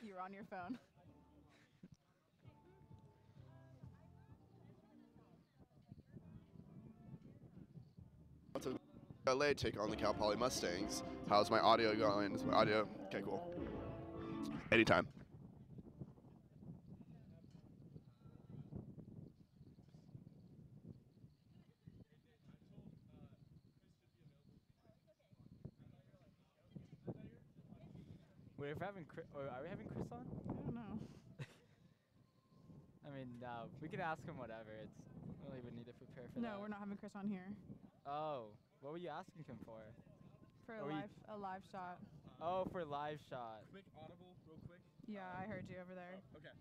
through on your phone. LA take on the Cal Poly Mustangs. How's my audio going? Is my audio okay? Cool. Anytime. We're having Chris, or are we having Chris on? I don't know. I mean, no, we can ask him whatever. It's we don't even need to prepare for that. No, we're not having Chris on here Oh, what were you asking him for? for a Are live a live shot. Oh, for live shot. Quick audible, real quick. Yeah, I heard you over there. Oh, okay.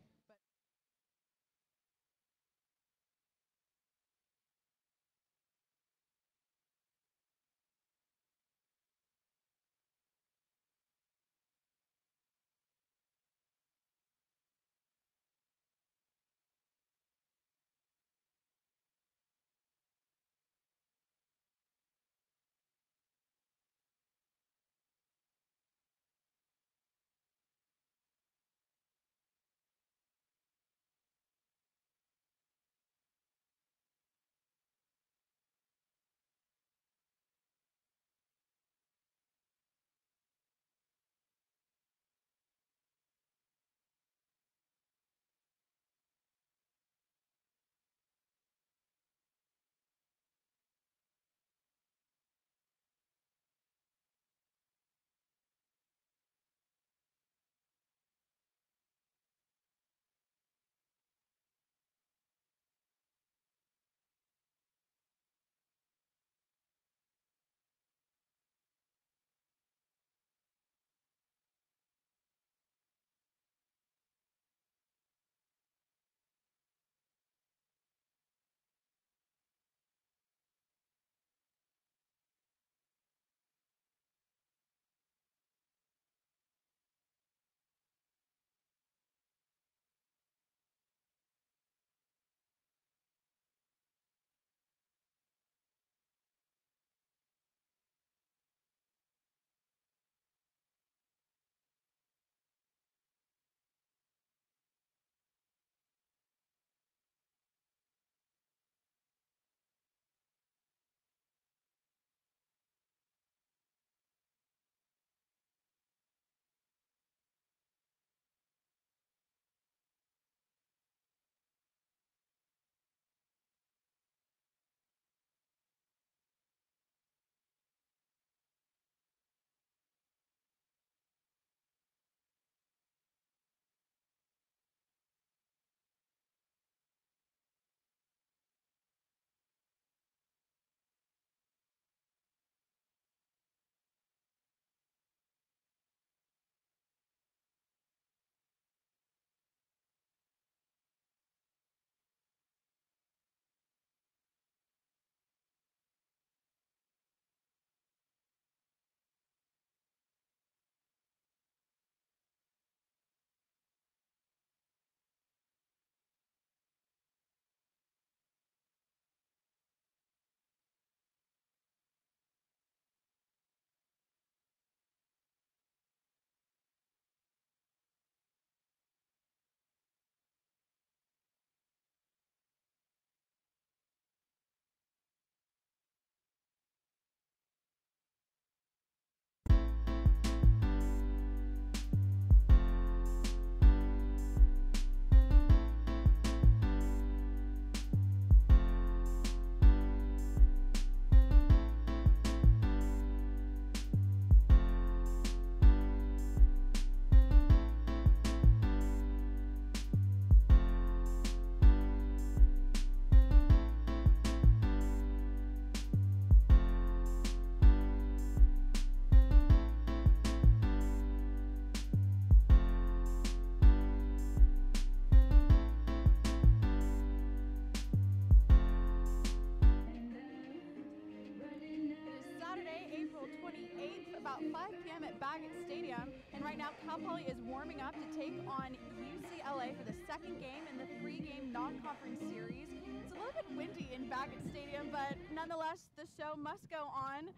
Cal Poly is warming up to take on UCLA for the second game in the three-game non-conference series. It's a little bit windy in Baggett Stadium, but nonetheless, the show must go on.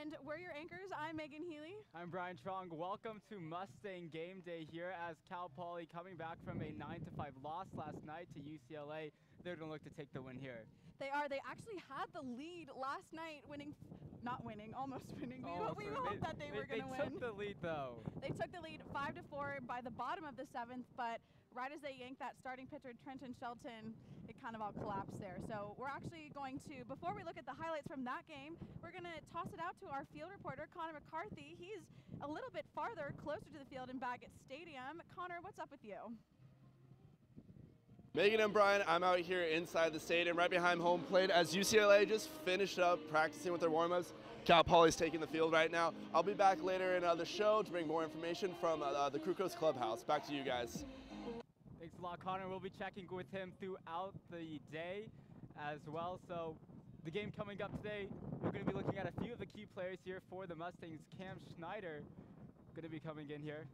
And we're your anchors. I'm Megan Healy. I'm Brian Truong. Welcome to Mustang Game Day here as Cal Poly coming back from a 9 to 5 loss last night to UCLA. They're going to look to take the win here. They are. They actually had the lead last night, winning, not winning, almost winning. We, Almost we hoped that they, were going to win. They took the lead though. They took the lead five to four by the bottom of the seventh, but right as they yanked that starting pitcher Trenton Shelton, it kind of all collapsed there. So we're actually going to, before we look at the highlights from that game, we're going to toss it out to our field reporter Connor McCarthy. He's a little bit farther, closer to the field in Baggett Stadium. Connor, what's up with you? Megan and Brian, I'm out here inside the stadium right behind home plate as UCLA just finished up practicing with their warm-ups. Cal Poly's taking the field right now. I'll be back later in uh, the show to bring more information from uh, the Krukow's Clubhouse. Back to you guys. Thanks a lot, Connor. We'll be checking with him throughout the day as well. So the game coming up today, we're going to be looking at a few of the key players here for the Mustangs. Cam Schneider going to be coming in here.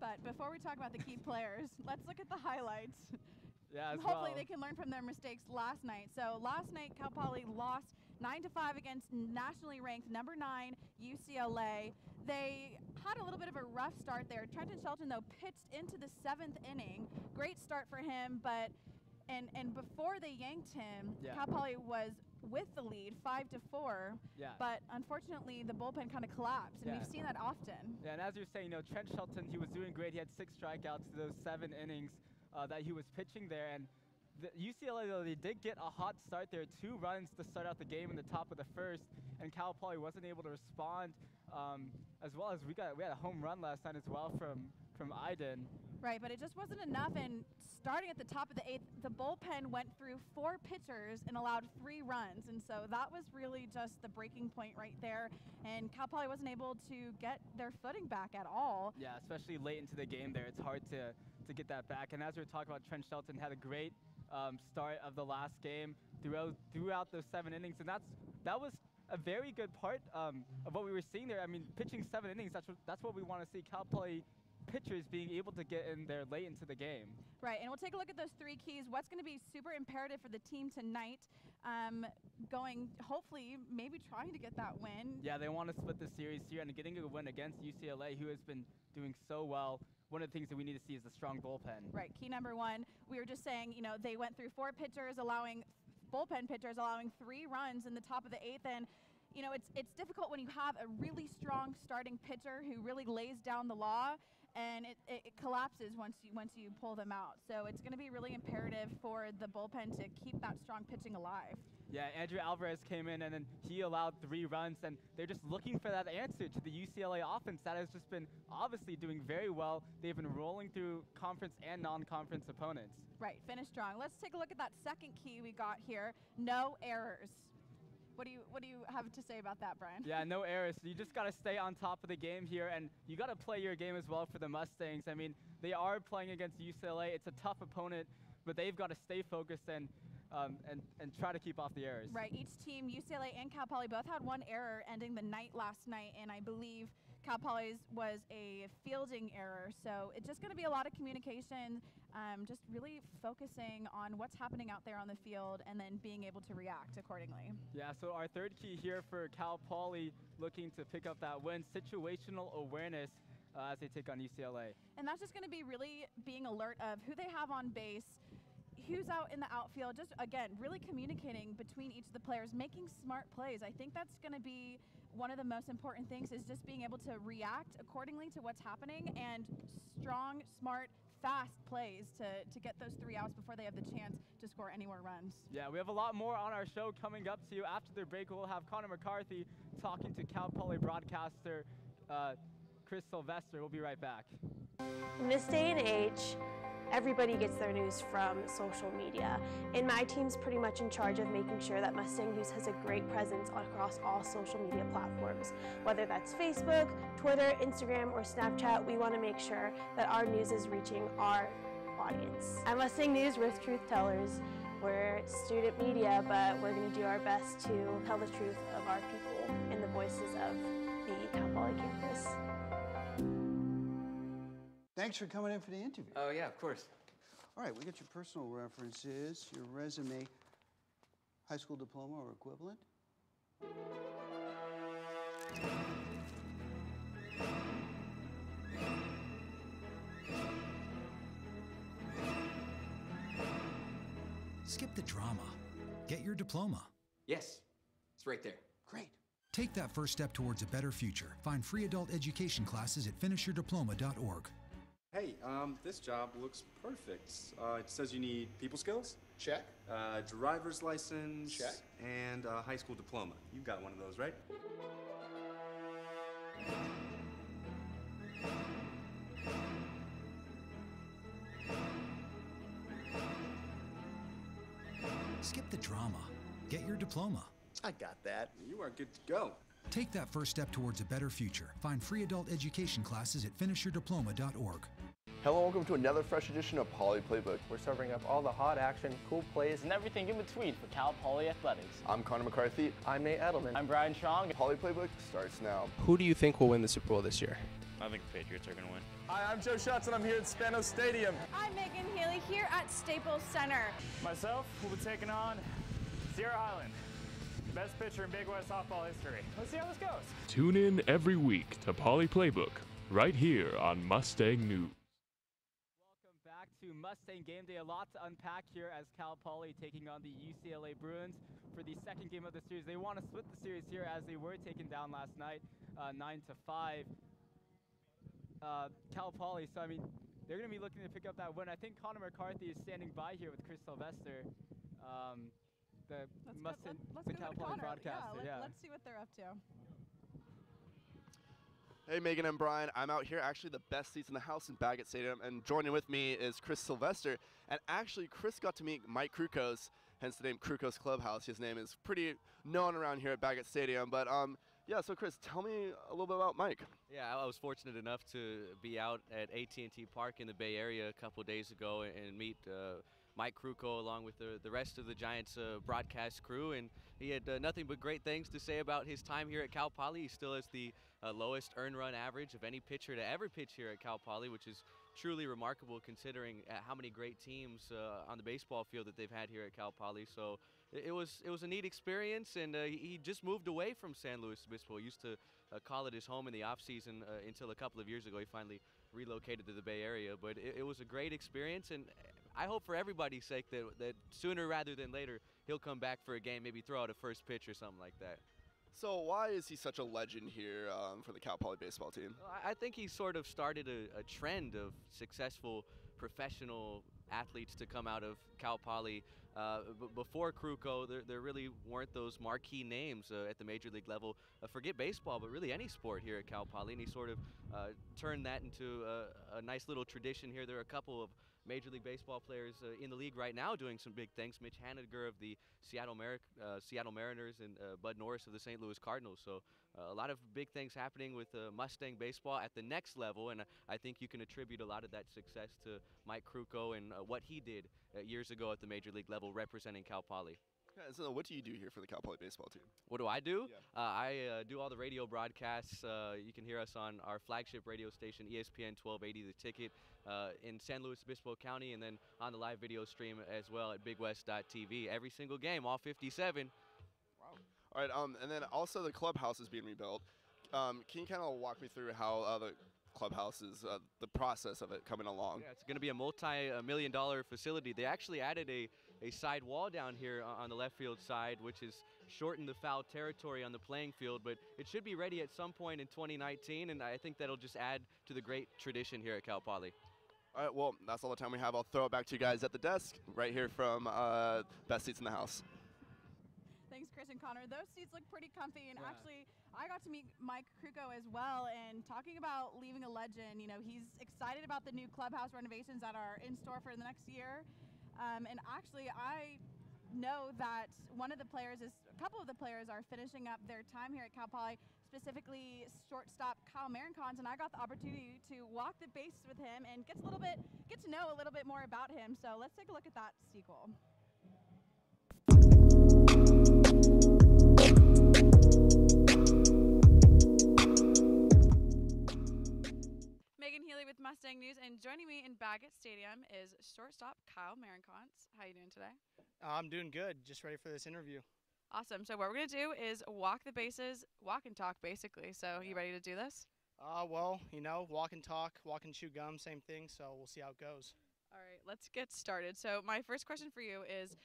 But before we talk about the key players, let's look at the highlights. Yeah, as Hopefully well. they can learn from their mistakes last night. So last night Cal Poly lost 9 to 5 against nationally ranked number 9 UCLA. They had a little bit of a rough start there. Trenton Shelton though pitched into the 7th inning. Great start for him, but and and before they yanked him, Yeah. Cal Poly was with the lead 5 to 4, Yeah. but unfortunately the bullpen kind of collapsed and Yeah. we've seen that often. Yeah, and as you're saying, you know, Trent Shelton, he was doing great. He had six strikeouts to those seven innings uh, that he was pitching there. And the UCLA, though, they did get a hot start there. Two runs to start out the game in the top of the first, and Cal Poly wasn't able to respond. Um, as well as we got, we had a home run last night as well from from Iden. Right, but it just wasn't enough. And starting at the top of the eighth, the bullpen went through four pitchers and allowed three runs. And so that was really just the breaking point right there. And Cal Poly wasn't able to get their footing back at all. Yeah, especially late into the game there, it's hard to to get that back. And as we were talking about, Trent Shelton had a great um, start of the last game throughout throughout those seven innings, and that's that was a very good part um, of what we were seeing there. I mean, pitching seven innings, that's what that's what we want to see. Cal Poly pitchers being able to get in there late into the game. Right, and we'll take a look at those three keys. What's going to be super imperative for the team tonight? Um, going, hopefully, maybe trying to get that win. Yeah, they want to split the series here and getting a win against UCLA, who has been doing so well. One of the things that we need to see is a strong bullpen. Right, key number one. We were just saying, you know, they went through four pitchers, allowing bullpen pitchers, allowing three runs in the top of the eighth. And, you know, it's it's difficult when you have a really strong starting pitcher who really lays down the law, and it, it, it collapses once you once you pull them out. So it's going to be really imperative for the bullpen to keep that strong pitching alive. Yeah, Andrew Alvarez came in and then he allowed three runs, and they're just looking for that answer to the UCLA offense that has just been obviously doing very well. They've been rolling through conference and non-conference opponents. Right, finish strong. Let's take a look at that second key we got here. No errors. What do you what do you have to say about that, Brian? Yeah, no errors. You just got to stay on top of the game here, and you got to play your game as well for the Mustangs. I mean, they are playing against UCLA. It's a tough opponent, but they've got to stay focused and um, and and try to keep off the errors. Right. Each team, UCLA and Cal Poly, both had one error ending the night last night, and I believe Cal Poly's was a fielding error. So it's just going to be a lot of communication, um, just really focusing on what's happening out there on the field, and then being able to react accordingly. Yeah, so our third key here for Cal Poly looking to pick up that win, situational awareness uh, as they take on UCLA. And that's just going to be really being alert of who they have on base, who's out in the outfield. Just again, really communicating between each of the players, making smart plays. I think that's going to be one of the most important things is just being able to react accordingly to what's happening and strong, smart, fast plays to, to get those three outs before they have the chance to score any more runs. Yeah, we have a lot more on our show coming up to you. After the break, we'll have Connor McCarthy talking to Cal Poly broadcaster uh, Chris Sylvester. We'll be right back. In this day and age, everybody gets their news from social media, and my team's pretty much in charge of making sure that Mustang News has a great presence across all social media platforms. Whether that's Facebook, Twitter, Instagram, or Snapchat, we want to make sure that our news is reaching our audience. At Mustang News, we're truth tellers. We're student media, but we're going to do our best to tell the truth of our people and the voices of the Cal Poly campus. Thanks for coming in for the interview. Oh, yeah, of course. All right, we got your personal references, your resume, high school diploma or equivalent. Skip the drama. Get your diploma. Yes, it's right there. Great. Take that first step towards a better future. Find free adult education classes at finishyourdiploma.org. Hey, um, this job looks perfect. Uh, it says you need people skills, Check. uh, driver's license, Check. and a high school diploma. You've got one of those, right? Skip the drama. Get your diploma. I got that. You are good to go. Take that first step towards a better future. Find free adult education classes at finishyourdiploma.org. Hello, welcome to another fresh edition of Poly Playbook. We're serving up all the hot action, cool plays, and everything in between for Cal Poly Athletics. I'm Connor McCarthy. I'm Nate Edelman. I'm Brian Strong. Poly Playbook starts now. Who do you think will win the Super Bowl this year? I think the Patriots are going to win. Hi, I'm Joe Schatz, and I'm here at Spanos Stadium. I'm Megan Healy here at Staples Center. Myself will be taking on Sierra Hyland, best pitcher in Big West softball history. Let's see how this goes. Tune in every week to Poly Playbook, right here on Mustang News. Welcome back to Mustang Game Day. A lot to unpack here as Cal Poly taking on the UCLA Bruins for the second game of the series. They want to split the series here as they were taken down last night, uh, nine to five. Uh, Cal Poly. So I mean, they're going to be looking to pick up that win. I think Connor McCarthy is standing by here with Chris Sylvester. Um, the Let's, Mustang, go, let, us the go Cal to Poly Connor. Yeah, Yeah. let, us see what they're up to. Hey, Megan and Brian. I'm out here, actually the best seats in the house in Baggett Stadium, and joining with me is Chris Sylvester. And actually, Chris got to meet Mike Krukow's, hence the name Krukow's Clubhouse. His name is pretty known around here at Baggett Stadium. But um, yeah, so Chris, tell me a little bit about Mike. Yeah, I was fortunate enough to be out at AT&T Park in the Bay Area a couple days ago and meet uh, Mike Krukow along with the, the rest of the Giants uh, broadcast crew, and he had uh, nothing but great things to say about his time here at Cal Poly. He still has the uh, lowest earn run average of any pitcher to ever pitch here at Cal Poly, which is truly remarkable considering uh, how many great teams uh, on the baseball field that they've had here at Cal Poly. So it, was it was a neat experience, and uh, he, just moved away from San Luis Obispo. He used to call it his home in the off season uh, until a couple of years ago. He finally relocated to the Bay Area, but it, it was a great experience, and I hope for everybody's sake that that sooner rather than later he'll come back for a game, maybe throw out a first pitch or something like that. So why is he such a legend here um, for the Cal Poly baseball team? I I think he sort of started a, a trend of successful professional athletes to come out of Cal Poly. Uh, b- before Krukow, there, there really weren't those marquee names uh, at the major league level. Uh, forget baseball, but really any sport here at Cal Poly, and he sort of uh, turned that into a, a nice little tradition here. There are a couple of Major League Baseball players uh, in the league right now doing some big things. Mitch Haniger of the Seattle, Mar- uh, Seattle Mariners and uh, Bud Norris of the St. Louis Cardinals. So uh, a lot of big things happening with uh, Mustang baseball at the next level, and I think you can attribute a lot of that success to Mike Krukow and uh, what he did uh, years ago at the Major League level representing Cal Poly. Yeah, so what do you do here for the Cal Poly baseball team? What do I do? Uh, I uh, do all the radio broadcasts. Uh, you can hear us on our flagship radio station, ESPN 1280, The Ticket, uh, in San Luis Obispo County, and then on the live video stream as well at BigWest.tv. Every single game, all 57. Wow. All right, um, and then also the clubhouse is being rebuilt. Um, can you kind of walk me through how uh, the clubhouse is, uh, the process of it coming along? Yeah, it's going to be a multi-million dollar facility. They actually added a, a side wall down here on the left field side, which has shortened the foul territory on the playing field, but it should be ready at some point in 2019, and I think that'll just add to the great tradition here at Cal Poly. All right, well, that's all the time we have. I'll throw it back to you guys at the desk right here from uh, Best Seats in the House. Thanks, Chris and Connor. Those seats look pretty comfy, and Yeah. actually, I got to meet Mike Krukow as well. And talking about leaving a legend, you know, he's excited about the new clubhouse renovations that are in store for the next year. Um, and actually, I know that one of the players is a couple of the players are finishing up their time here at Cal Poly, specifically shortstop Kyle Marinconz, and I got the opportunity to walk the bases with him and get a little bit get to know a little bit more about him. So let's take a look at that sequel. Megan Healy with Mustang News, and joining me in Baggett Stadium is shortstop Kyle Marinconz. How you doing today? I'm doing good. Just ready for this interview. Awesome. So what we're gonna do is walk the bases, walk and talk, basically. So you ready to do this? Uh, well, you know, walk and talk, walk and chew gum, same thing. So we'll see how it goes. All right, let's get started. So my first question for you is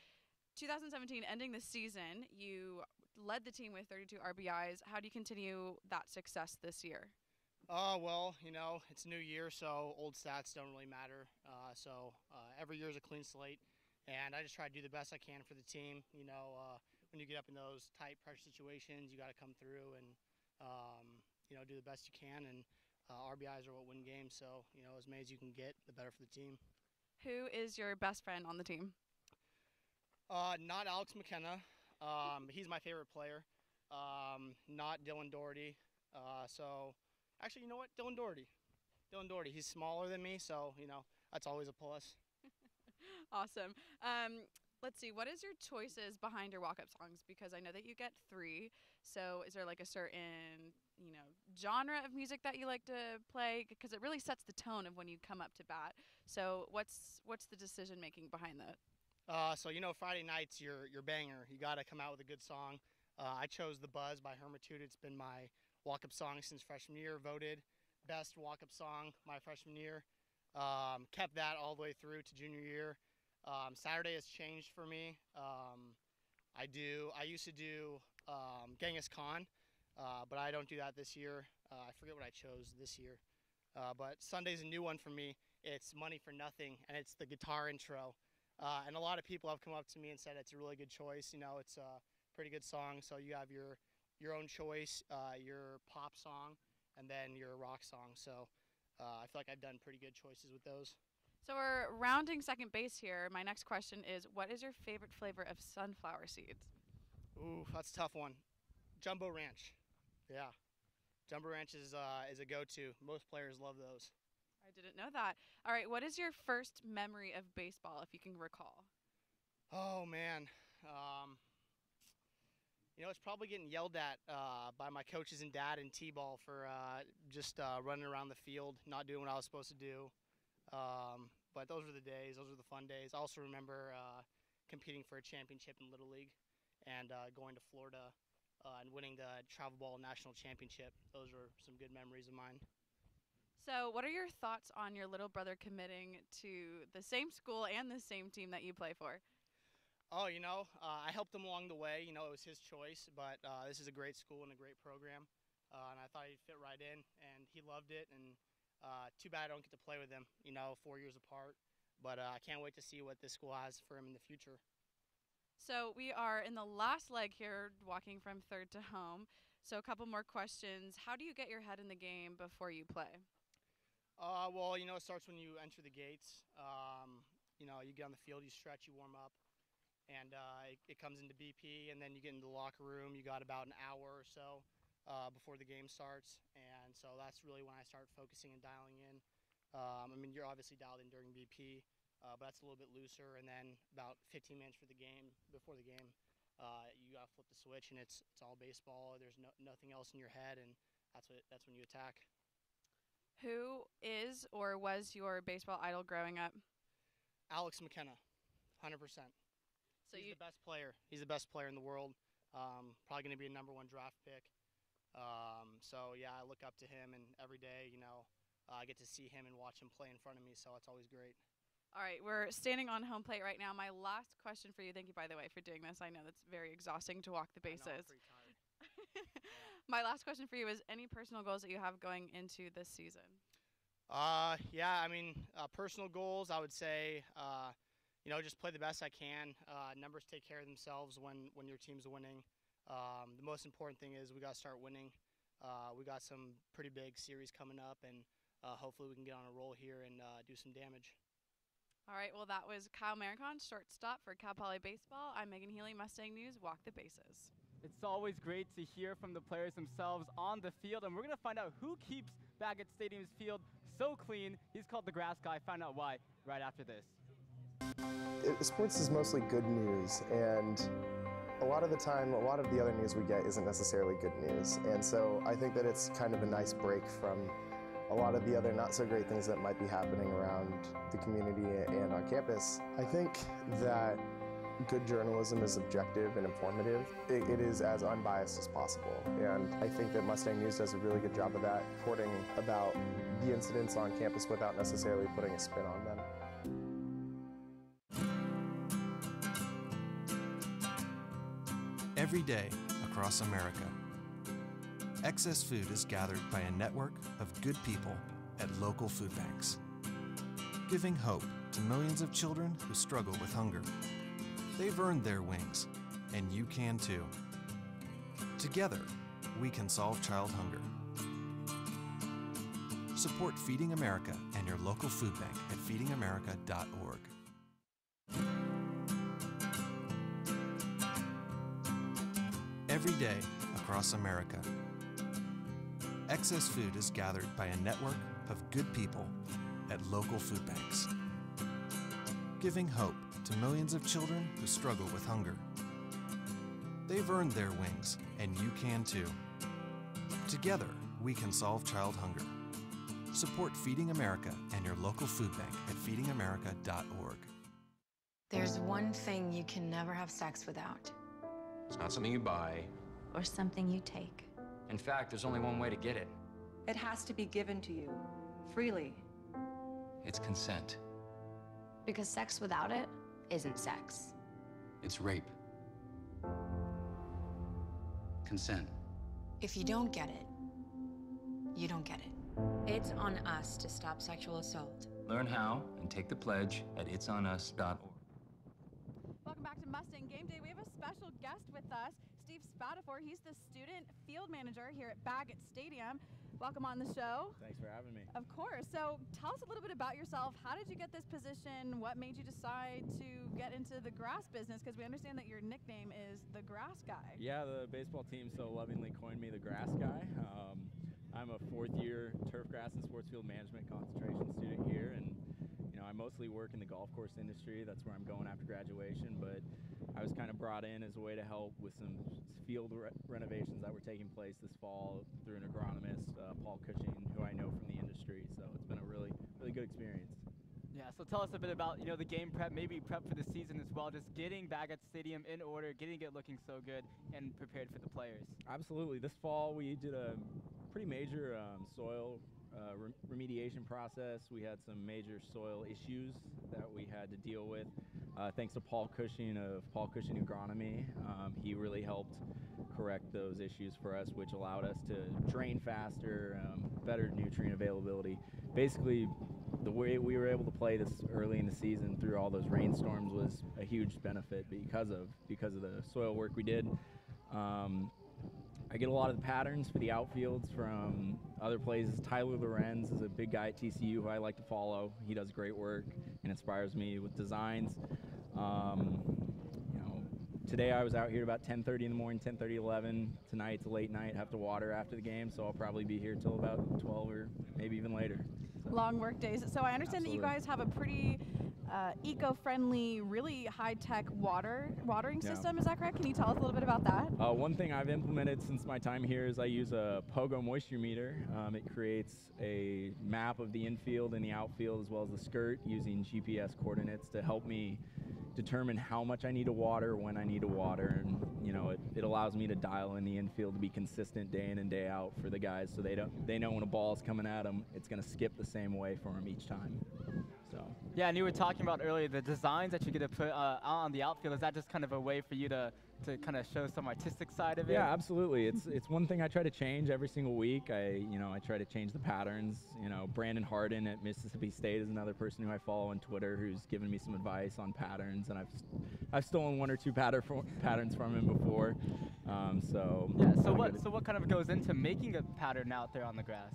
2017 ending the season, you led the team with 32 RBIs. How do you continue that success this year? Uh, well, you know, it's a new year, so old stats don't really matter. Uh, so uh, every year is a clean slate, and I just try to do the best I can for the team. You know, uh, when you get up in those tight pressure situations, you got to come through and, um, you know, do the best you can. And uh, RBIs are what win games, so you know, as many as you can get, the better for the team. Who is your best friend on the team? Uh, not Alex McKenna. Um, he's my favorite player. Um, not Dylan Doherty. Uh, so, actually, you know what? Dylan Doherty. Dylan Doherty. He's smaller than me, so you know that's always a plus. awesome. Um, let's see. What is your choices behind your walk-up songs? Because I know that you get three. So, is there like a certain you know genre of music that you like to play? Because it really sets the tone of when you come up to bat. So, what's what's the decision making behind that? Uh, so you know, Friday nights, your your banger. You got to come out with a good song. Uh, I chose "The Buzz" by Hermitude. It's been my walk-up song since freshman year. Voted best walk-up song my freshman year. Um, kept that all the way through to junior year. Um, Saturday has changed for me. Um, I do. I used to do um, Genghis Khan, uh, but I don't do that this year. Uh, I forget what I chose this year. Uh, but Sunday's a new one for me. It's Money for Nothing, and it's the guitar intro. Uh, and a lot of people have come up to me and said it's a really good choice. You know, it's a pretty good song. So you have your your own choice, uh, your pop song, and then your rock song. So uh, I feel like I've done pretty good choices with those. So we're rounding second base here. My next question is, what is your favorite flavor of sunflower seeds? Ooh, that's a tough one. Jumbo Ranch. Yeah, Jumbo Ranch is uh, is a go-to. Most players love those. I didn't know that. All right, what is your first memory of baseball, if you can recall? Oh man, um, you know it's probably getting yelled at uh, by my coaches and dad in t-ball for uh, just uh, running around the field, not doing what I was supposed to do. Um, but those were the days; those were the fun days. I also remember uh, competing for a championship in Little League and uh, going to Florida uh, and winning the travel ball national championship. Those were some good memories of mine. So, what are your thoughts on your little brother committing to the same school and the same team that you play for? Oh, you know, uh, I helped him along the way. You know, it was his choice, but uh, this is a great school and a great program, uh, and I thought he'd fit right in, and he loved it. And uh, too bad I don't get to play with him. You know, four years apart, but uh, I can't wait to see what this school has for him in the future. So we are in the last leg here, walking from third to home. So a couple more questions. How do you get your head in the game before you play? Uh, well, you know, it starts when you enter the gates. Um, you know, you get on the field, you stretch, you warm up, and uh, it, it, comes into BP, and then you get into the locker room. You got about an hour or so uh, before the game starts, and so that's really when I start focusing and dialing in. Um, I mean, you're obviously dialed in during BP, uh, but that's a little bit looser. And then about 15 minutes for the game, before the game, uh, you got to flip the switch, and it's it's all baseball. There's no, nothing else in your head, and that's what that's when you attack. Who is or was your baseball idol growing up? Alex McKenna, 100%. So He's the best player. He's the best player in the world. Um, probably going to be a number one draft pick. Um, so yeah, I look up to him, and every day, you know, uh, I get to see him and watch him play in front of me. So it's always great. All right, we're standing on home plate right now. My last question for you. Thank you, by the way, for doing this. I know that's very exhausting to walk the bases. My last question for you is any personal goals that you have going into this season? Uh, yeah, I mean, uh, personal goals, I would say, uh, you know, just play the best I can. Uh, numbers take care of themselves when, when your team's winning. Um, the most important thing is we got to start winning. Uh, we got some pretty big series coming up, and uh, hopefully we can get on a roll here and do some damage. All right, well, that was Kyle Marinconz, shortstop for Cal Poly Baseball. I'm Megan Healy, Mustang News. Walk the bases. It's always great to hear from the players themselves on the field, and we're going to find out who keeps Baggett Stadium's field so clean. He's called the grass guy. Find out why right after this. Sports is mostly good news, and a lot of the time, a lot of the other news we get isn't necessarily good news. And so I think that it's kind of a nice break from a lot of the other not so great things that might be happening around the community and on campus. I think that good journalism is objective and informative. It, it is as unbiased as possible. And I think that Mustang News does a really good job of that, reporting about the incidents on campus without necessarily putting a spin on them. Every day across America, excess food is gathered by a network of good people at local food banks, giving hope to millions of children who struggle with hunger. They've earned their wings, and you can too. Together, we can solve child hunger. Support Feeding America and your local food bank at feedingamerica.org. Every day across America, excess food is gathered by a network of good people at local food banks, giving hope to millions of children who struggle with hunger. They've earned their wings, and you can too. Together, we can solve child hunger. Support Feeding America and your local food bank at feedingamerica.org. There's one thing you can never have sex without. It's not something you buy. Or something you take. In fact, there's only one way to get it. It has to be given to you, freely. It's consent. Because sex without it isn't sex. It's rape. Consent. If you don't get it, you don't get it. It's on us to stop sexual assault. Learn how and take the pledge at itsonus.org. Welcome back to Mustang Game Day. We have a special guest with us, Steve Spatafor. He's the student field manager here at Baggett Stadium. Welcome on the show. Thanks for having me. Of course. So tell us a little bit about yourself. How did you get this position? What made you decide to get into the grass business? Because we understand that your nickname is the grass guy. Yeah, the baseball team so lovingly coined me the grass guy. Um, I'm a fourth year turf grass and sports field management concentration student here, and I mostly work in the golf course industry. That's where I'm going after graduation. But I was kind of brought in as a way to help with some field re- renovations that were taking place this fall through an agronomist, uh, Paul Cushing, who I know from the industry. So it's been a really really good experience. Yeah, so tell us a bit about you know the game prep, maybe prep for the season as well. Just getting Baggett Stadium in order, getting it looking so good, and prepared for the players. Absolutely. This fall we did a pretty major um, soil uh, rem- remediation process. We had some major soil issues that we had to deal with. Uh, thanks to Paul Cushing of Paul Cushing Agronomy, um, he really helped correct those issues for us, which allowed us to drain faster, um, better nutrient availability. Basically, the way we were able to play this early in the season through all those rainstorms was a huge benefit because of because of the soil work we did. Um, I get a lot of the patterns for the outfields from other places. Tyler Lorenz is a big guy at TCU who I like to follow. He does great work and inspires me with designs. Um, you know, today I was out here about 10:30 in the morning, 10:30, 11. Tonight it's a late night. Have to water after the game, so I'll probably be here till about 12 or maybe even later. Long work days. So I understand that you guys have a pretty uh, eco-friendly, really high-tech water watering Yeah. system. Is that correct? Can you tell us a little bit about that? Uh, one thing I've implemented since my time here is I use a Pogo moisture meter. Um, it creates a map of the infield and the outfield as well as the skirt using GPS coordinates to help me determine how much I need to water, when I need to water, and you know it, it allows me to dial in the infield to be consistent day in and day out for the guys, so they don't they know when a ball is coming at them, it's going to skip the same way for them each time. Yeah, and you were talking about earlier the designs that you're gonna put uh, out on the outfield. Is that just kind of a way for you to to kind of show some artistic side of it? Yeah, absolutely. It's it's one thing I try to change every single week. I you know I try to change the patterns. You know, Brandon Harden at Mississippi State is another person who I follow on Twitter who's given me some advice on patterns, and I've I've stolen one or two pattern for, patterns from him before. Um, so Yeah. So what so what kind of goes into making a pattern out there on the grass?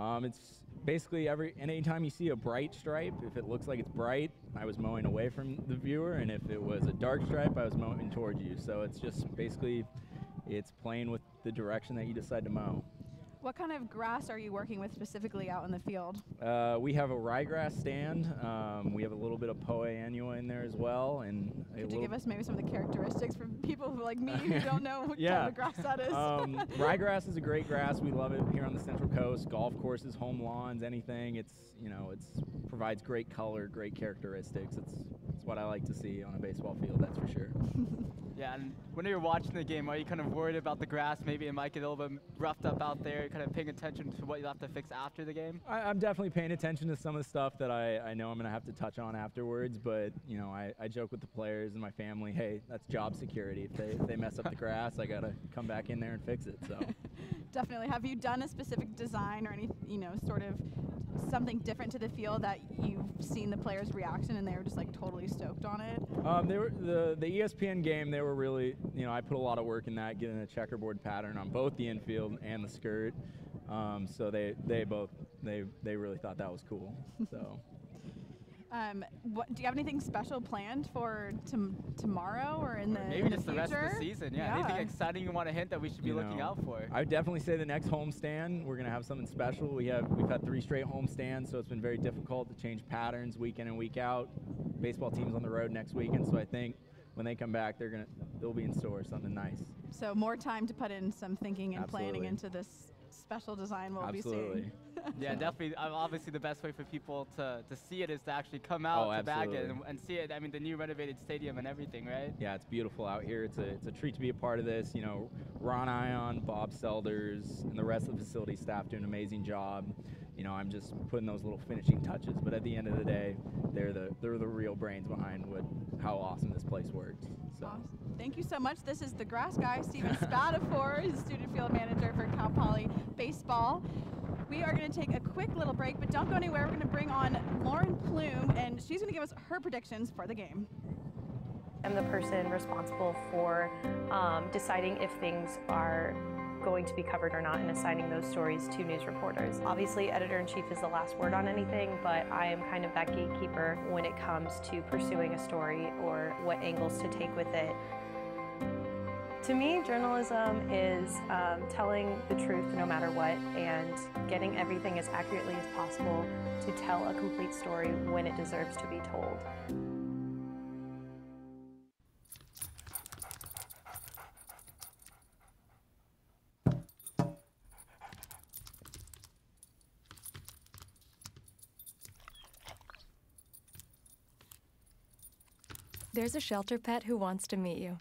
Um, it's basically every and anytime you see a bright stripe, if it looks like it's bright, I was mowing away from the viewer, and if it was a dark stripe, I was mowing towards you. So it's just basically, it's playing with the direction that you decide to mow. What kind of grass are you working with specifically out in the field? Uh, we have a ryegrass stand. Um, we have a little bit of Poa annua in there as well, and Could you give us maybe some of the characteristics for people like me who don't know what yeah. kind of grass that is? um, ryegrass is a great grass. We love it here on the Central Coast. Golf courses, home lawns, anything. It's you know it's provides great color, great characteristics. It's it's what I like to see on a baseball field. That's for sure. Yeah, and when you're watching the game, are you kind of worried about the grass? Maybe it might get a little bit roughed up out there. Kind of paying attention to what you'll have to fix after the game. I, I'm definitely paying attention to some of the stuff that I, I know I'm going to have to touch on afterwards. But you know, I, I joke with the players and my family, hey, that's job security. If they if they mess up the grass, I got to come back in there and fix it. So. Definitely. Have you done a specific design or any, you know, sort of something different to the field that you've seen the players' reaction and they were just like totally stoked on it? Um, they were the the ESPN game. They were really, you know, I put a lot of work in that, getting a checkerboard pattern on both the infield and the skirt. Um, so they they both they they really thought that was cool. So. Um, what, do you have anything special planned for tom- tomorrow or in the Maybe in just the, the rest of the future? season. Yeah. Anything exciting you want to hint that we should be you looking know, out for? I would definitely say the next homestand we're gonna have something special. We have we've had three straight homestands, so it's been very difficult to change patterns week in and week out. Baseball teams on the road next weekend, so I think when they come back, they're gonna they'll be in store something nice. So more time to put in some thinking and planning into this special design we'll Absolutely. be seeing. yeah, definitely. uh, Obviously, the best way for people to, to see it is to actually come out Oh, to Baggett absolutely. and, and see it. I mean, the new renovated stadium and everything, right? Yeah, it's beautiful out here. It's a it's a treat to be a part of this. You know, Ron Ion, Bob Selders, and the rest of the facility staff do an amazing job. You know, I'm just putting those little finishing touches, but at the end of the day, they're the they're the real brains behind what how awesome this place works. So. Awesome. Thank you so much. This is the grass guy, Steven Spadafor, his student field manager for Cal Poly Baseball. We are going to take a quick little break, but don't go anywhere. We're going to bring on Lauren Plume, and she's going to give us her predictions for the game. I'm the person responsible for um, deciding if things are going to be covered or not and assigning those stories to news reporters. Obviously, editor-in-chief is the last word on anything, but I am kind of that gatekeeper when it comes to pursuing a story or what angles to take with it. To me, journalism is um, telling the truth no matter what and getting everything as accurately as possible to tell a complete story when it deserves to be told. There's a shelter pet who wants to meet you.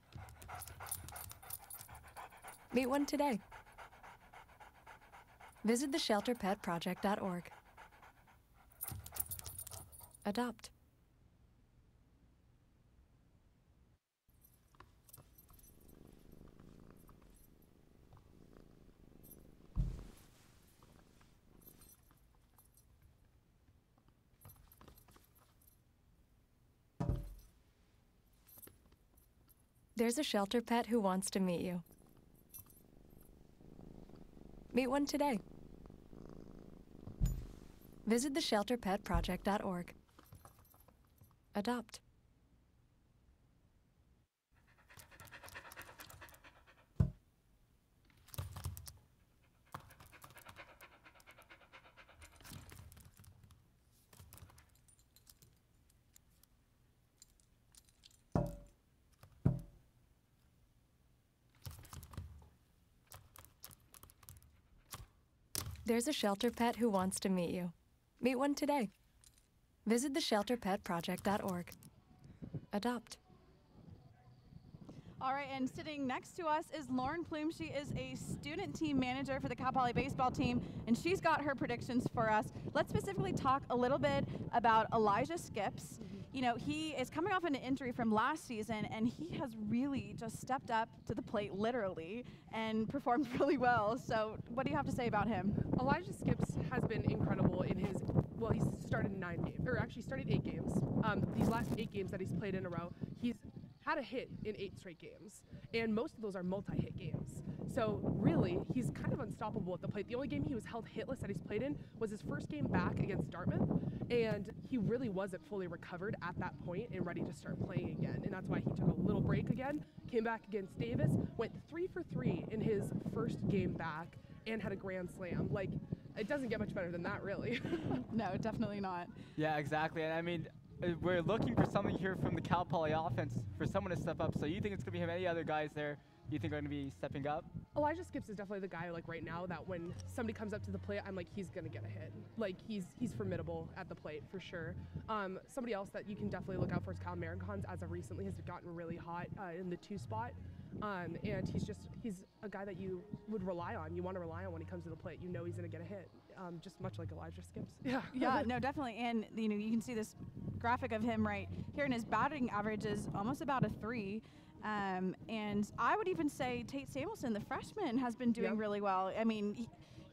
Meet one today. Visit theshelterpetproject.org. Adopt. There's a shelter pet who wants to meet you. Meet one today. Visit theshelterpetproject.org. Adopt. There's a shelter pet who wants to meet you. Meet one today. Visit theshelterpetproject.org. Adopt. All right, and sitting next to us is Lauren Plume. She is a student team manager for the Cal Poly baseball team, and she's got her predictions for us. Let's specifically talk a little bit about Elijah Skipps. You know, he is coming off an injury from last season, and he has really just stepped up to the plate, literally, and performed really well. So, what do you have to say about him? Elijah Skipps has been incredible in his. Well, he's started nine games, or actually started eight games. Um, these last eight games that he's played in a row, he's had a hit in eight straight games, and most of those are multi-hit games. So really, he's kind of unstoppable at the plate. The only game he was held hitless that he's played in was his first game back against Dartmouth, and he really wasn't fully recovered at that point and ready to start playing again. And that's why he took a little break again, came back against Davis, went three for three in his first game back, and had a grand slam. Like, it doesn't get much better than that, really. no, definitely not. Yeah, exactly. And I mean, we're looking for something here from the Cal Poly offense for someone to step up. So you think it's going to be him? Any other guys there you think are going to be stepping up? Elijah Skipps is definitely the guy like right now that when somebody comes up to the plate, I'm like he's gonna get a hit. Like he's he's formidable at the plate for sure. Um, somebody else that you can definitely look out for is Cal Marinconz. As of recently, has gotten really hot uh, in the two spot. Um, and he's just he's a guy that you would rely on. You want to rely on when he comes to the plate. You know he's gonna get a hit. Um, just much like Elijah Skipps. Yeah. yeah. No, definitely. And you know you can see this graphic of him right here, and his batting average is almost about a three. Um, and I would even say Tate Samuelson, the freshman, has been doing Yep. really well. I mean, he,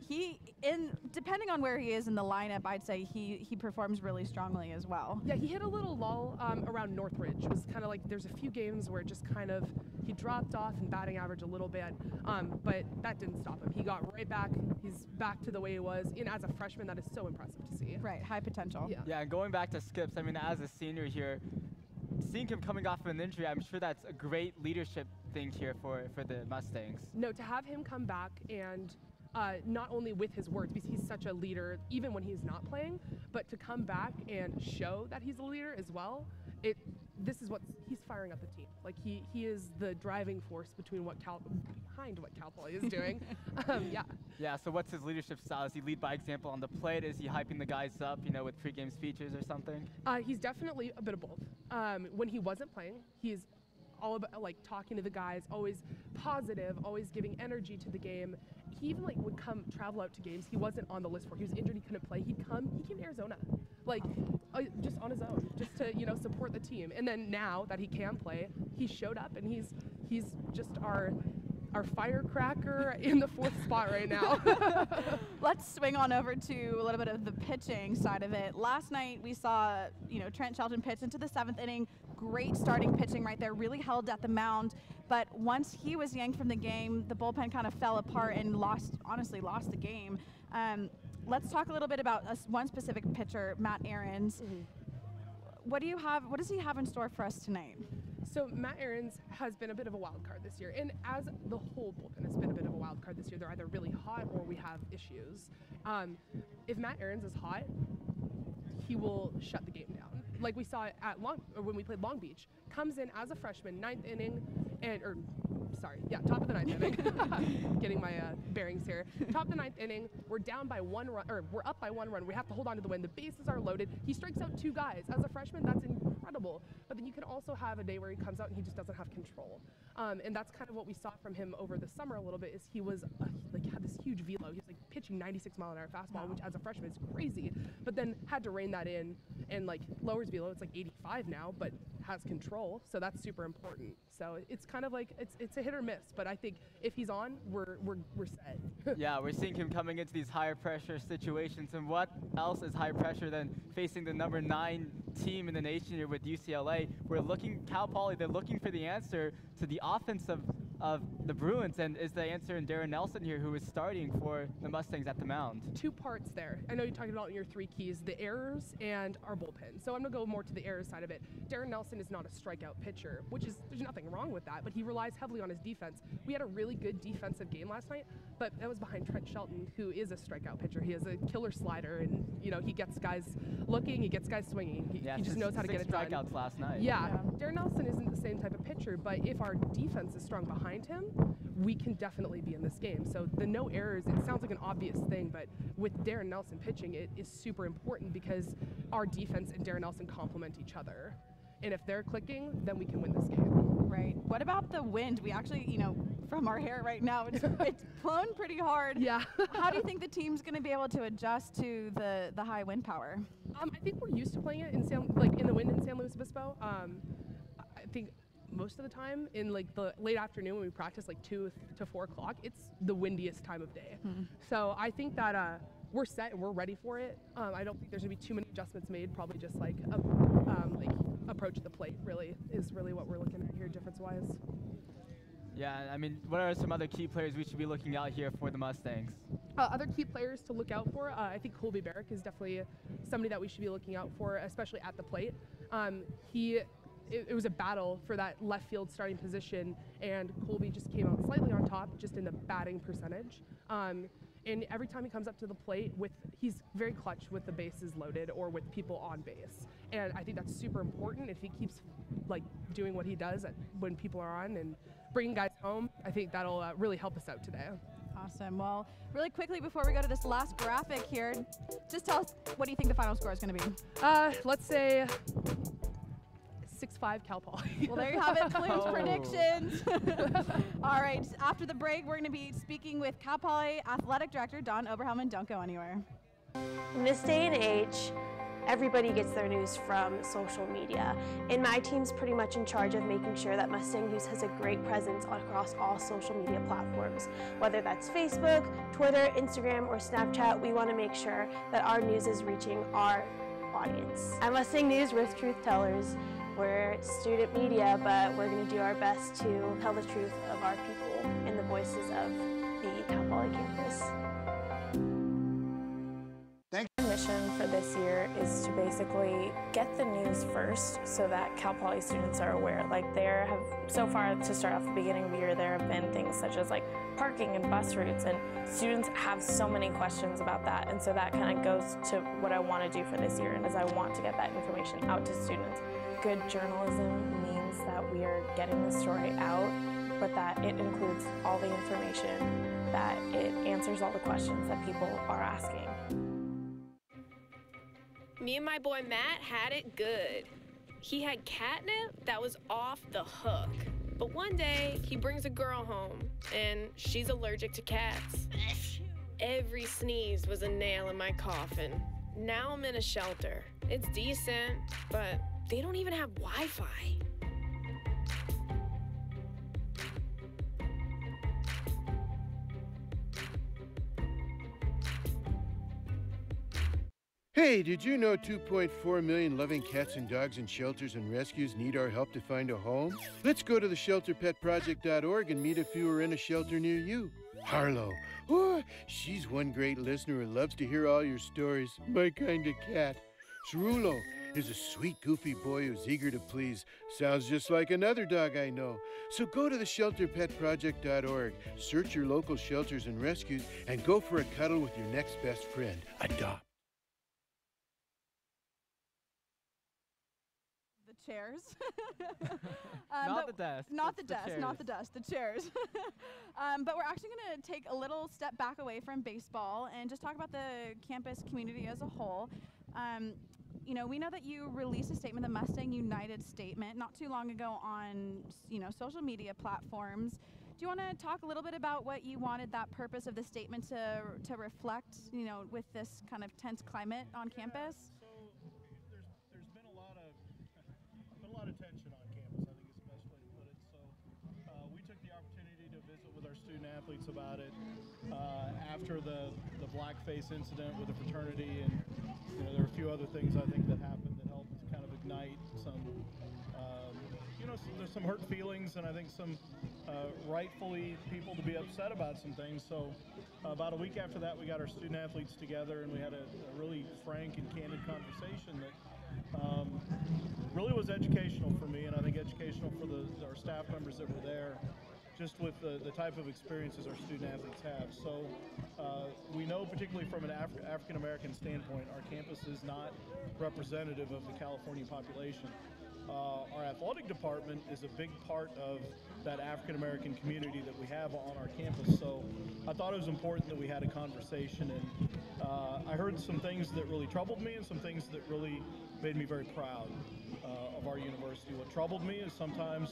he in depending on where he is in the lineup, I'd say he he performs really strongly as well. Yeah, he hit a little lull um, around Northridge. It was kind of like there's a few games where it just kind of he dropped off in batting average a little bit, um, but that didn't stop him. He got right back. He's back to the way he was. And as a freshman, that is so impressive to see. Right, high potential. Yeah. Yeah, and going back to Skipps, I mean, as a senior here, seeing him coming off of an injury, I'm sure that's a great leadership thing here for, for the Mustangs. No, to have him come back and uh, not only with his words, because he's such a leader, even when he's not playing, but to come back and show that he's a leader as well. It this is what he's firing up the team. Like he he is the driving force between what Cal behind what Cal Poly is doing. um, yeah. Yeah, so what's his leadership style? Is he lead by example on the plate? Is he hyping the guys up, you know, with pregame speeches or something? Uh, he's definitely a bit of both. Um, when he wasn't playing, he's all about like talking to the guys, always positive, always giving energy to the game. He even like would come travel out to games. He wasn't on the list for. He was injured. He couldn't play. He'd come. He came to Arizona, like uh, just on his own, just to you know support the team. And then now that he can play, he showed up and he's he's just our our firecracker in the fourth spot right now. Let's swing on over to a little bit of the pitching side of it. Last night we saw, you know, Trent Shelton pitch into the seventh inning. Great starting pitching right there. Really held at the mound. But once he was yanked from the game, the bullpen kind of fell apart and lost. Honestly, lost the game. Um, let's talk a little bit about us, one specific pitcher, Matt Aarons. What do you have? What does he have in store for us tonight? So Matt Aarons has been a bit of a wild card this year, and as the whole bullpen has been a bit of a wild card this year. They're either really hot or we have issues. Um, if Matt Aarons is hot, he will shut the game down. Like we saw at Long, or when we played Long Beach, comes in as a freshman, ninth inning, and or sorry, yeah, top of the ninth inning. Getting my uh, bearings here. Top of the ninth inning, we're down by one run, or we're up by one run. We have to hold on to the win. The bases are loaded. He strikes out two guys. As a freshman, that's incredible. But then you can also have a day where he comes out and he just doesn't have control. Um, and that's kind of what we saw from him over the summer a little bit. Is he was uh, like had this huge velo. He was like pitching 96 mile an hour fastball, which as a freshman is crazy. But then had to rein that in and like lowers below It's like 85 now, but has control. So that's super important. So it's kind of like it's it's a hit or miss. But I think if he's on, we're we're we're set. yeah, we're seeing him coming into these higher pressure situations. And what else is high pressure than facing the number nine team in the nation here with UCLA? We're looking, Cal Poly, they're looking for the answer to the offense of, the Bruins. And is the answer in Darren Nelson here, who is starting for the Mustangs at the mound? Two parts there. I know you're talking about in your three keys the errors and our bullpen. So I'm going to go more to the errors side of it. Darren Nelson is not a strikeout pitcher, which is, there's nothing wrong with that, but he relies heavily on his defense. We had a really good defensive game last night, but that was behind Trent Shelton, who is a strikeout pitcher. He has a killer slider, and, you know, he gets guys looking, he gets guys swinging. He, Yeah, he just knows how to get it done. strikeouts last night. Yeah, Darren Nelson isn't the same type of pitcher, but if our defense is strong behind him, we can definitely be in this game. So the no errors, it sounds like an obvious thing, but with Darren Nelson pitching, it is super important because our defense and Darren Nelson complement each other. And if they're clicking, then we can win this game. Right. What about the wind? We actually, you know, from our hair right now, it's, it's blown pretty hard. Yeah. How do you think the team's going to be able to adjust to the the high wind power? Um, I think we're used to playing it in San, like in the wind in San Luis Obispo. Um, I think most of the time in like the late afternoon when we practice, like two to four o'clock, it's the windiest time of day. So I think that uh, we're set and we're ready for it. Um, I don't think there's gonna be too many adjustments made. Probably just like a, um, like approach the plate really is really what we're looking at here difference wise. Yeah, I mean, what are some other key players we should be looking out here for the Mustangs? Uh, other key players to look out for, uh, I think Colby Barrick is definitely somebody that we should be looking out for, especially at the plate. Um, he, it, it was a battle for that left field starting position, and Colby just came out slightly on top, just in the batting percentage. Um, And every time he comes up to the plate, with he's very clutch with the bases loaded or with people on base. And I think that's super important. If he keeps like doing what he does when people are on and bringing guys home, I think that'll uh, really help us out today. Awesome. Well, really quickly before we go to this last graphic here, just tell us what do you think the final score is going to be? Uh, let's say six five Cal Poly. Well, there you have it, Flume's Oh. predictions. All right, after the break, we're going to be speaking with Cal Poly Athletic Director Don Oberhelm and don't go anywhere. In this day and age, everybody gets their news from social media, and my team's pretty much in charge of making sure that Mustang News has a great presence across all social media platforms. Whether that's Facebook, Twitter, Instagram, or Snapchat, we want to make sure that our news is reaching our audience. At Mustang News, we're truth tellers. We're student media, but we're going to do our best to tell the truth of our people and the voices of the Cal Poly campus. Our mission for this year is to basically get the news first so that Cal Poly students are aware. Like there have, so far to start off the beginning of the year, there have been things such as like parking and bus routes and students have so many questions about that. And so that kind of goes to what I want to do for this year and is I want to get that information out to students. Good journalism means that we are getting the story out, but that it includes all the information, that it answers all the questions that people are asking. Me and my boy Matt had it good. He had catnip that was off the hook. But one day, he brings a girl home, and she's allergic to cats. Every sneeze was a nail in my coffin. Now I'm in a shelter. It's decent, but they don't even have Wi Fi. Hey, did you know 2.4 million loving cats and dogs in shelters and rescues need our help to find a home? Let's go to the shelterpetproject.org and meet if you are in a shelter near you. Harlow, oh, she's one great listener who loves to hear all your stories. My kind of cat. Cerulo is a sweet, goofy boy who's eager to please. Sounds just like another dog I know. So go to the shelterpetproject.org, search your local shelters and rescues, and go for a cuddle with your next best friend. Adopt. The chairs. Not the desk, Not the it's the desk, not the desk, the chairs. um, but we're actually going to take a little step back away from baseball and just talk about the campus community as a whole. Um, you know, we know that you released a statement, the Mustang United statement, not too long ago on, you know, social media platforms. Do you want to talk a little bit about what you wanted that purpose of the statement to to reflect, you know, with this kind of tense climate on campus? there's been a lot of been a lot of tension on campus. I think is the best way to put it. So uh, we took the opportunity to visit with our student athletes about it uh, after the blackface incident with the fraternity, and you know there were a few other things I think that happened that helped kind of ignite some. Um, you know, s- there's some hurt feelings, and I think some uh, rightfully people to be upset about some things. So, uh, about a week after that, we got our student athletes together, and we had a, a really frank and candid conversation that um, really was educational for me, and I think educational for the our staff members that were there, just with the, the type of experiences our student athletes have. So uh, we know, particularly from an Af- African American standpoint, our campus is not representative of the California population. Uh, our athletic department is a big part of that African American community that we have on our campus. So I thought it was important that we had a conversation, and uh, I heard some things that really troubled me and some things that really made me very proud uh, of our university. What troubled me is sometimes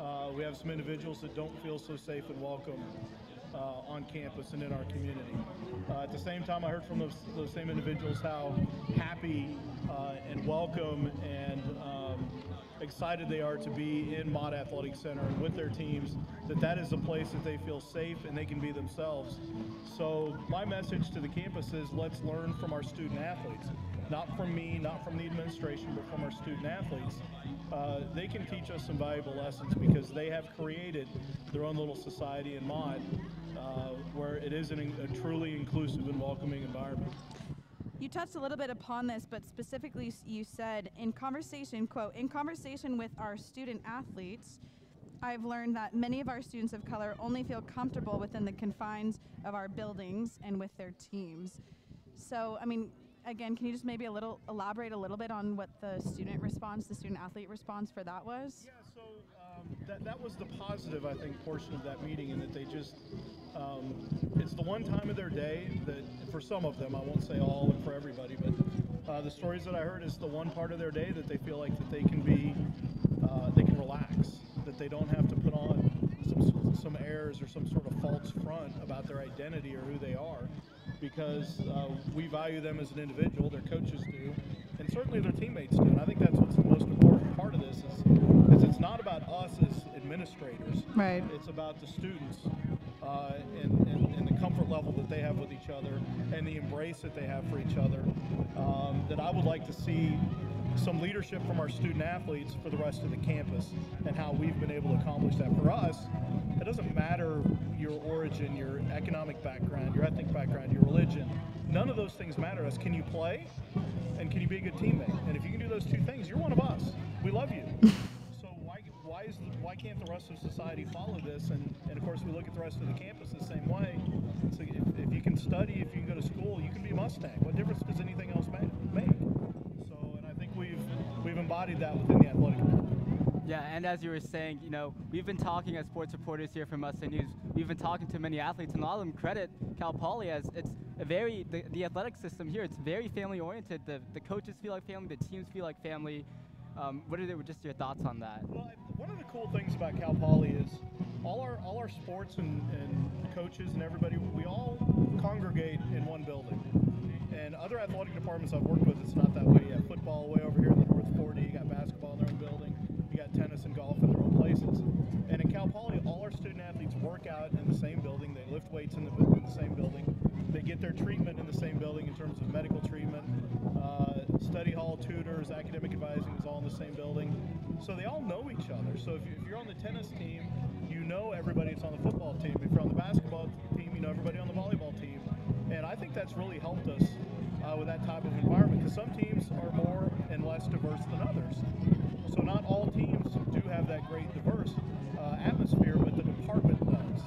uh, we have some individuals that don't feel so safe and welcome uh, on campus and in our community. Uh, at the same time, I heard from those, those same individuals how happy uh, and welcome and um, excited they are to be in Mott Athletic Center and with their teams, that that is a place that they feel safe and they can be themselves. So my message to the campus is let's learn from our student athletes. Not from me, not from the administration, but from our student athletes. Uh, they can teach us some valuable lessons because they have created their own little society in Mott uh, where it is an, a truly inclusive and welcoming environment. You touched a little bit upon this, but specifically you said in conversation, quote, in conversation with our student athletes, I've learned that many of our students of color only feel comfortable within the confines of our buildings and with their teams. So, I mean, again, can you just maybe a little elaborate a little bit on what the student response, the student athlete response for that was? Yeah, so um, that, that was the positive, I think, portion of that meeting, in that they just, um, it's the one time of their day that, for some of them, I won't say all and for everybody, but uh, the stories that I heard is the one part of their day that they feel like that they can be, uh, they can relax, that they don't have to put on some, some airs or some sort of false front about their identity or who they are because uh, we value them as an individual, their coaches do, and certainly their teammates do. And I think that's what's the most important part of this is, is it's not about us as administrators. Right. It's about the students uh, and, and, and, the comfort level that they have with each other and the embrace that they have for each other. Um, that I would like to see some leadership from our student athletes for the rest of the campus and how we've been able to accomplish that. For us, it doesn't matter your origin, your economic background, your ethnic background, your religion. None of those things matter to us. Can you play? And can you be a good teammate? And if you can do those two things, you're one of us. We love you. so why why is why can't the rest of society follow this? And, and of course, we look at the rest of the campus the same way. So if, if you can study, if you can go to school, you can be a Mustang. What difference does anything else make? So, and I think we've we've embodied that within the. Yeah, and as you were saying, you know, we've been talking as sports reporters here from Mustang News. We've been talking to many athletes, and a lot of them credit Cal Poly as it's a very the, the athletic system here. It's very family oriented. The the coaches feel like family. The teams feel like family. Um, what are just your thoughts on that? Well, one of the cool things about Cal Poly is all our all our sports and, and coaches and everybody we all congregate in one building. And other athletic departments I've worked with, it's not that way. You have football way over here in the North 40. You got basketball in their own building. Got tennis and golf in their own places. And in Cal Poly, all our student athletes work out in the same building. They lift weights in the, in the same building. They get their treatment in the same building in terms of medical treatment. Uh, study hall, tutors, academic advising is all in the same building. So they all know each other. So if, if you're on the tennis team, you know everybody that's on the football team. If you're on the basketball team, you know everybody on the volleyball team. And I think that's really helped us uh, with that type of environment because some teams are more and less diverse than others. So not all teams do have that great diverse uh, atmosphere, but the department does.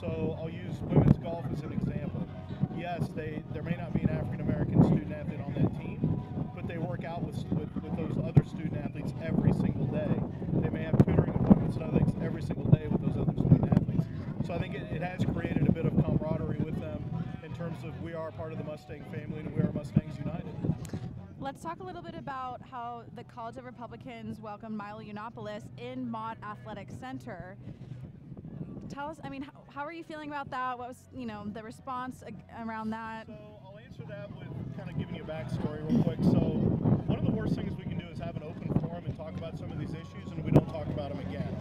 So I'll use women's golf as an example. Yes, they there may not be an African American student athlete on that team, but they work out with, with, with those other student athletes every single day. They may have tutoring appointments and other every single day with those other student athletes. So I think it, it has created a bit of camaraderie with them in terms of we are part of the Mustang family and we are Mustangs. Let's talk a little bit about how the College of Republicans welcomed Milo Yiannopoulos in Mott Athletic Center. Tell us, I mean, how, how are you feeling about that? What was, you know, the response around that? So I'll answer that with kind of giving you a backstory real quick. So one of the worst things we can do is have an open forum and talk about some of these issues, and we don't talk about them again.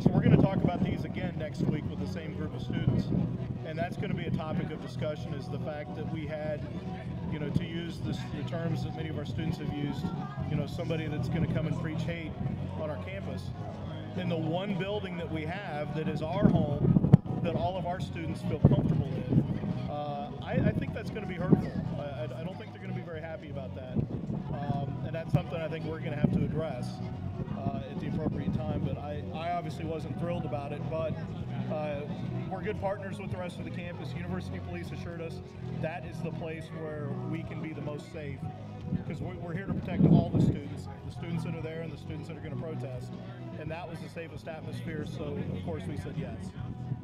So we're going to talk about these again next week with the same group of students, and that's going to be a topic of discussion. Is the fact that we had, you know, to use this, the terms that many of our students have used, you know, somebody that's going to come and preach hate on our campus. In the one building that we have that is our home, that all of our students feel comfortable in, uh, I, I think that's going to be hurtful. I, I, don't think they're going to be very happy about that. Um, and that's something I think we're going to have to address uh, at the appropriate time. But I, I obviously wasn't thrilled about it. But uh, we're good partners with the rest of the campus. University Police assured us that is the place where we can be the most safe because we're here to protect all the students, the students that are there and the students that are going to protest. And that was the safest atmosphere, so of course we said yes.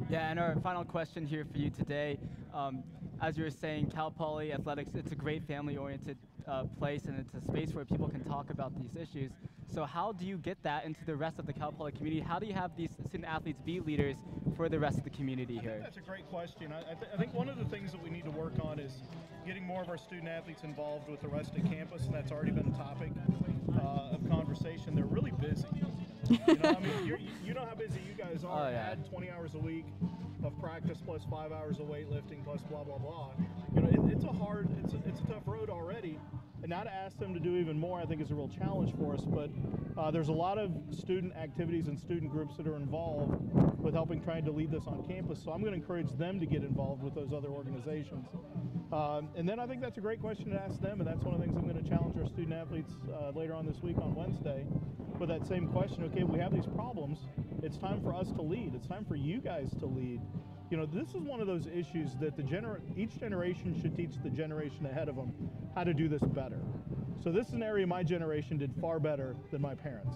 Yeah, and our final question here for you today. Um, as you were saying, Cal Poly Athletics, it's a great family-oriented uh, place, and it's a space where people can talk about these issues. So how do you get that into the rest of the Cal Poly community? How do you have these student athletes be leaders for the rest of the community I here? that's a great question. I, I, th- I think one of the things that we need to work on is getting more of our student athletes involved with the rest of campus, and that's already been a topic uh, of conversation. They're really busy. You know, I mean, you know how busy you guys are. Oh, yeah. Add 20 hours a week of practice plus five hours of weightlifting plus blah blah blah. You know, it, it's a hard, it's a, it's a tough road already. And now to ask them to do even more, I think is a real challenge for us. But uh, there's a lot of student activities and student groups that are involved with helping trying to lead this on campus. So I'm going to encourage them to get involved with those other organizations. Um, and then I think that's a great question to ask them, and that's one of the things I'm going to challenge our student athletes uh, later on this week on Wednesday with that same question. Okay, we have these problems. It's time for us to lead. It's time for you guys to lead. You know, this is one of those issues that the gener- each generation should teach the generation ahead of them how to do this better. So this is an area my generation did far better than my parents.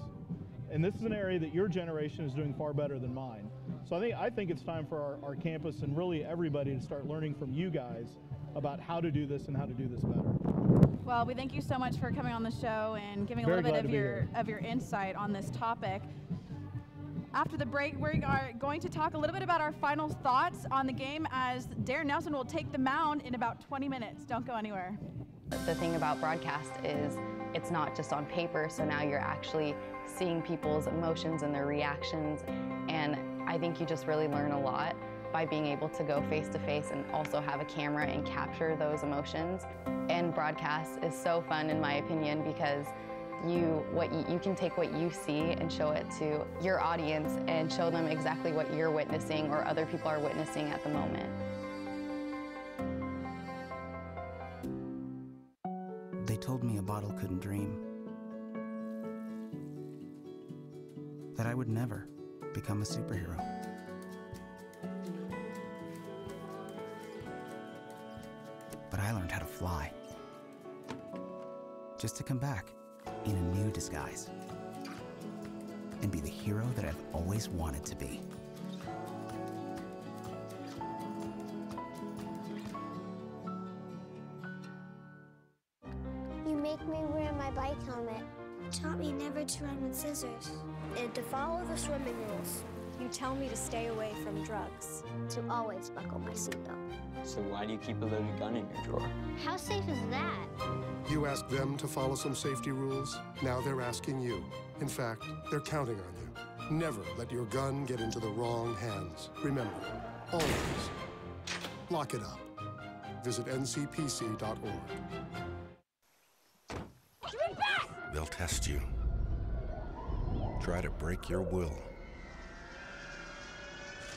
And this is an area that your generation is doing far better than mine. So I think I think it's time for our, our campus and really everybody to start learning from you guys about how to do this and how to do this better. Well, we thank you so much for coming on the show and giving Very a little bit of your here. of your insight on this topic. After the break, we are going to talk a little bit about our final thoughts on the game as Darren Nelson will take the mound in about 20 minutes. Don't go anywhere. The thing about broadcast is it's not just on paper, so now you're actually seeing people's emotions and their reactions. And I think you just really learn a lot by being able to go face to face and also have a camera and capture those emotions. And broadcast is so fun in my opinion because you what you, you can take what you see and show it to your audience and show them exactly what you're witnessing or other people are witnessing at the moment. They told me a bottle couldn't dream. That I would never become a superhero. But I learned how to fly. Just to come back in a new disguise and be the hero that I've always wanted to be. You make me wear my bike helmet. Taught me never to run with scissors. And to follow the swimming rules. You tell me to stay away from drugs. To always buckle my seatbelt. So why do you keep a loaded gun in your drawer? How safe is that? You ask them to follow some safety rules. Now they're asking you. In fact, they're counting on you. Never let your gun get into the wrong hands. Remember, always lock it up. Visit ncpc.org. They'll test you. Try to break your will.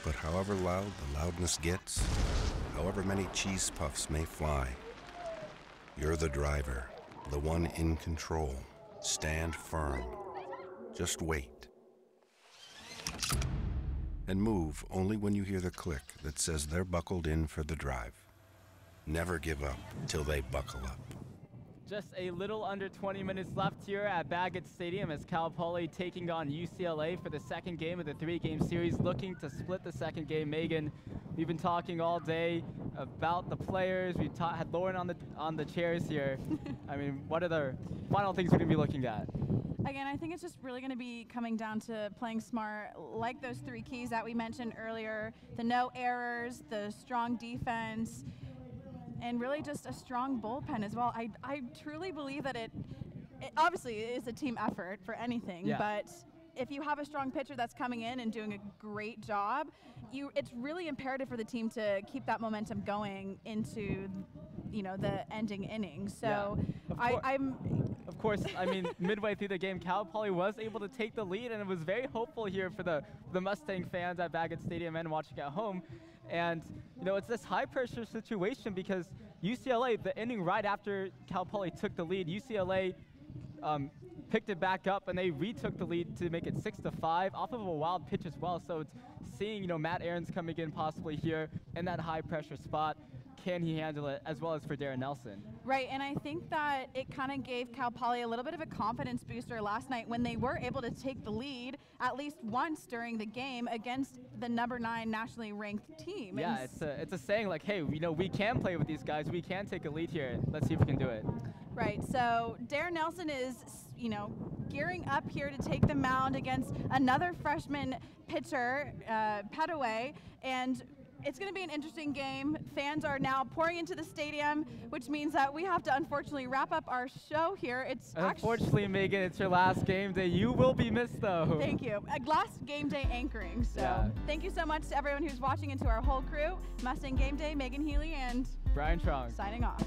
But however loud the loudness gets, however many cheese puffs may fly, you're the driver, the one in control. Stand firm. Just wait. And move only when you hear the click that says they're buckled in for the drive. Never give up till they buckle up. Just a little under 20 minutes left here at Baggett Stadium as Cal Poly taking on UCLA for the second game of the three-game series, looking to split the second game. Megan, we've been talking all day about the players. We've had Lauren on the on the chairs here. I mean, what are the final things we're going to be looking at? Again, I think it's just really going to be coming down to playing smart, like those three keys that we mentioned earlier the no errors, the strong defense, and really just a strong bullpen as well. I, I truly believe that it, it obviously is a team effort for anything, Yeah. but if you have a strong pitcher that's coming in and doing a great job, you it's really imperative for the team to keep that momentum going into you know the ending innings. So Of I, I'm Of course, I mean, midway through the game, Cal Poly was able to take the lead, and it was very hopeful here for the, the Mustang fans at Baggett Stadium and watching at home. And, you know, it's this high pressure situation because UCLA, the inning right after Cal Poly took the lead, UCLA um, picked it back up and they retook the lead to make it six to five off of a wild pitch as well. So it's seeing, you know, Matt Aaron's coming in possibly here in that high pressure spot. Can he handle it as well as for Darren Nelson? Right, and I think that it kind of gave Cal Poly a little bit of a confidence booster last night when they were able to take the lead at least once during the game against the number nine nationally ranked team. Yeah, And it's a, it's a saying like, hey, you know, we can play with these guys. We can take a lead here. Let's see if we can do it. Right. So Darren Nelson is, you know, gearing up here to take the mound against another freshman pitcher, uh, Petaway, and it's going to be an interesting game. Fans are now pouring into the stadium, which means that we have to unfortunately wrap up our show here. It's actually. Unfortunately, Megan, it's your last game day. You will be missed, though. Thank you. A last game day anchoring. So Yeah. thank you so much to everyone who's watching and to our whole crew. Mustang Game Day, Megan Healy, and Brian Truong. signing off.